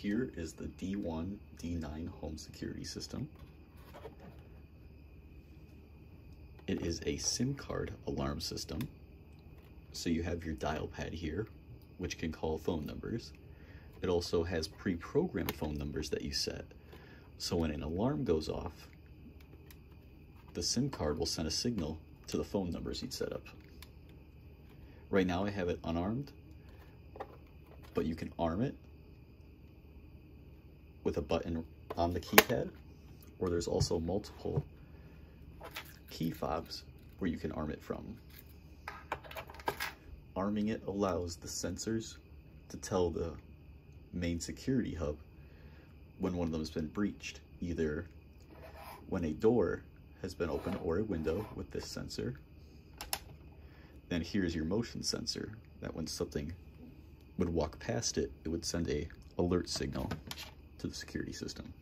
Here is the D1, D9 home security system. It is a SIM card alarm system. So you have your dial pad here, which can call phone numbers. It also has pre-programmed phone numbers that you set. So when an alarm goes off, the SIM card will send a signal to the phone numbers you'd set up. Right now I have it unarmed, but you can arm it with a button on the keypad, or there's also multiple key fobs where you can arm it from. Arming it allows the sensors to tell the main security hub when one of them has been breached, either when a door has been opened or a window with this sensor. Then here's your motion sensor that when something would walk past it, it would send a alert signal to the security system.